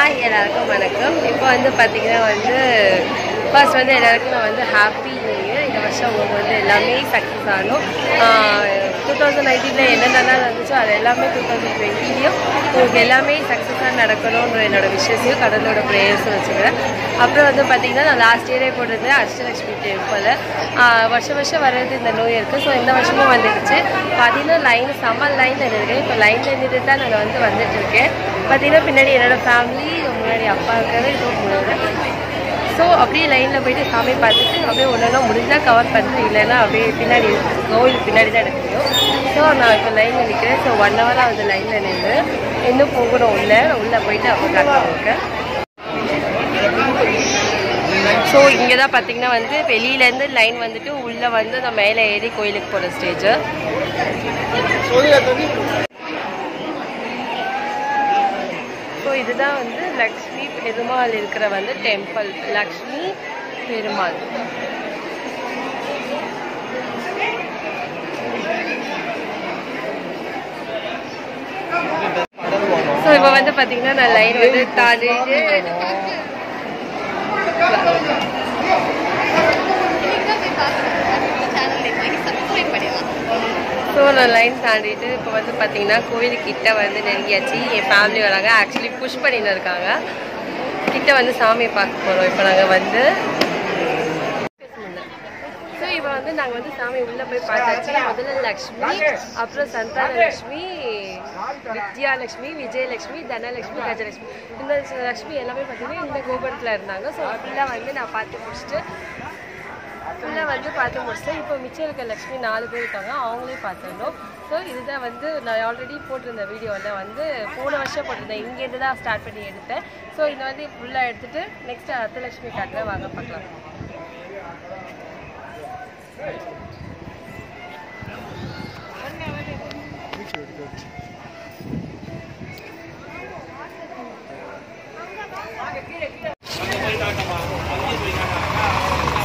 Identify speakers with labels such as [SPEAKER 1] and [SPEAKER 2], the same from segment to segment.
[SPEAKER 1] Hi எல்லாருக்கும் வணக்கம். இப்போ வந்து பார்த்தீங்கன்னா வந்து ஃபர்ஸ்ட் வந்து எல்லாருக்கும் நான் வந்து ஹாப்பி நியூ இயர் இந்த வருஷம் உங்களுக்கு வந்து எல்லாமே சக்ஸஸ் ஆகணும். டூ தௌசண்ட் நைன்டீனில் என்னென்னலாம் நடந்துச்சோ அது எல்லாமே டூ தௌசண்ட் டுவெண்ட்டிலையும் உங்களுக்கு எல்லாமே சக்ஸஸாக நடக்கணுன்ற என்னோட விஷயத்தையும் கடலோட ப்ரேயர்ஸும் வச்சுக்கிறேன். அப்புறம் வந்து பார்த்திங்கன்னா நான் லாஸ்ட் இயரே போட்டிருந்தேன் அஷ்டலக்ஷ்மி டெம்பிள் வருஷம் வருஷம் வர்றது இந்த நோய் இருக்குது ஸோ இந்த வருஷமும் வந்துடுச்சு பார்த்தீங்கன்னா லைன் சம்மர் லைனில் இருக்கேன் இப்போ லைனில் நின்று தான் நான் வந்து வந்துட்டுருக்கேன். பார்த்திங்கன்னா பார்த்தீங்கன்னா பின்னாடி என்னோடய ஃபேமிலி முன்னாடி அப்பா இருக்காரு இப்போ முன்னாடி ஸோ அப்படியே லைனில் போயிட்டு சாமி பார்த்துட்டு அப்படியே ஒன்றா முடிஞ்சால் கவர் பண்ணுறது இல்லைன்னா அப்படியே பின்னாடி கோவிலுக்கு பின்னாடி தான் எடுக்க முடியும் ஸோ நான் இப்போ லைனில் நிற்கிறேன் ஸோ ஒன் ஹவராக வந்து லைனில் நின்று இன்னும் போகணும் உள்ளே. உள்ளே போயிட்டு அப்போ காட்டுறேன் ஸோ இங்கே தான் பார்த்தீங்கன்னா வந்து வெளியிலேருந்து லைன் வந்துட்டு உள்ளே வந்து நான் மேலே ஏறி கோயிலுக்கு போகிற ஸ்டேஜு ஸோ இதுதான் வந்து லக்ஷ்மி பெருமாள் இருக்கிற வந்து டெம்பிள் லக்ஷ்மி பெருமாள். ஸோ இப்போ வந்து பார்த்தீங்கன்னா நான் லைன் வந்து தாண்டிட்டு ஸோ நான் லைன் தாண்டிட்டு இப்போ வந்து பார்த்தீங்கன்னா கோயிலுக்கிட்ட வந்து நெருங்கியாச்சு. என் ஃபேமிலி வராங்க. ஆக்சுவலி புஷ் பண்ணின்னு இருக்காங்க. கிட்ட வந்து சாமியை பார்க்க போகிறோம் இப்போ நாங்கள் வந்து ஸோ இப்போ வந்து நாங்கள் வந்து சாமி உள்ளே போய் பார்த்தாச்சு. முதல்ல லக்ஷ்மி அப்புறம் சந்தான லக்ஷ்மி வித்யாலட்சுமி விஜயலட்சுமி தனலட்சுமி கஜலட்சுமி இந்த லக்ஷ்மி எல்லாமே பார்த்தீங்கன்னா இந்த கோபுரத்தில் இருந்தாங்க. ஸோ ஃபுல்லாக வந்து நான் பார்த்து முடிச்சுட்டு ஃபுல்லாக வந்து பார்த்து முடிச்சேன் இப்போ மிச்சம் இருக்க லக்ஷ்மி நாலு பேர் இருக்காங்க. அவங்களையும் பார்த்துருந்தோம் ஸோ இதுதான் வந்து நான் ஆல்ரெடி போட்டிருந்த வீடியோவில் வந்து போன வருஷம் போட்டிருந்தேன். இங்கேருந்து தான் ஸ்டார்ட் பண்ணி எடுத்தேன். ஸோ இதை வந்து ஃபுல்லாக எடுத்துகிட்டு நெக்ஸ்ட் அர்த்தலட்சுமி காட்டில் வாங்க பார்க்கலாம்.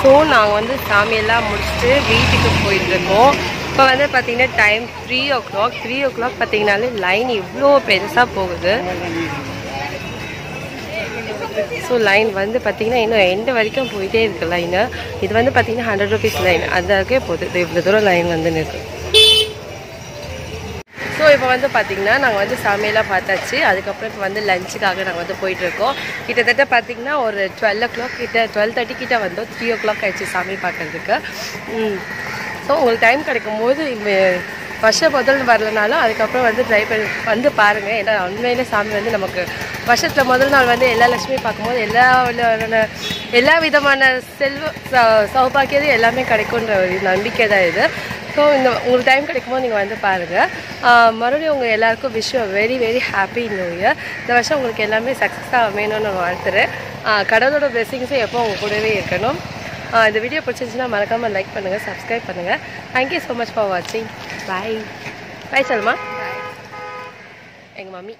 [SPEAKER 1] ஸோ நாங்கள் வந்து சாமியெல்லாம் முடிச்சுட்டு வீட்டுக்கு போயிட்டுருக்கோம் இப்போ வந்து பார்த்தீங்கன்னா time three o'clock three o'clock பார்த்தீங்கனாலே லைன் இவ்வளோ பெருசாக போகுது. ஸோ லைன் வந்து பார்த்தீங்கன்னா இன்னும் எண்டு வரைக்கும் போயிட்டே இருக்குது லைனு இது வந்து பார்த்தீங்கன்னா ஹண்ட்ரட் ருபீஸ் லைன் அதுக்கே போகுது. இது இவ்வளோ தூரம் லைன் வந்து நிற்கு ஸோ இப்போ வந்து பார்த்திங்கன்னா நாங்கள் வந்து சாமியெல்லாம் பார்த்தாச்சு. அதுக்கப்புறம் இப்போ வந்து லஞ்சுக்காக நாங்கள் வந்து போயிட்டுருக்கோம். கிட்டத்தட்ட பார்த்திங்கன்னா ஒரு டுவெல் ஓ கிளாக் கிட்ட டுவெல் தேர்ட்டி கிட்ட வந்தோம் த்ரீ ஓ கிளாக் ஆயிடுச்சு சாமி பார்க்குறதுக்கு ஸோ உங்களுக்கு டைம் கிடைக்கும் போது வருஷம் முதல் வரலனாலும் அதுக்கப்புறம் வந்து ட்ரை பண்ணி வந்து பாருங்கள் ஏன்னா உண்மையிலே சாமி வந்து நமக்கு வருஷத்தில் முதல் நாள் வந்து எல்லா லட்சுமியும் பார்க்கும்போது எல்லா விதமான எல்லா விதமான செல்வ ச- சௌபாக்கியதும் எல்லாமே கிடைக்குன்ற ஒரு நம்பிக்கை தான் இது. ஸோ இந்த உங்களுக்கு டைம் கிடைக்கும்போது நீங்கள் வந்து பாருங்கள் மறுபடியும் உங்கள் எல்லாருக்கும் wish very very happy new year இந்த வருஷம் உங்களுக்கு எல்லாமே சக்ஸஸாக அமையணும்னு நான் வாழ்த்துறேன். கடவுளோட பிளெஸிங்ஸும் எப்போ உங்கள் கூடவே இருக்கணும். இந்த வீடியோ பிடிச்சிருந்துச்சுன்னா மறக்காமல் லைக் பண்ணுங்கள் சப்ஸ்கிரைப் பண்ணுங்கள் தேங்க்யூ ஸோ மச் ஃபார் வாட்சிங் பாய் பாய் சொல்லுமா எங்கள் மம்மி.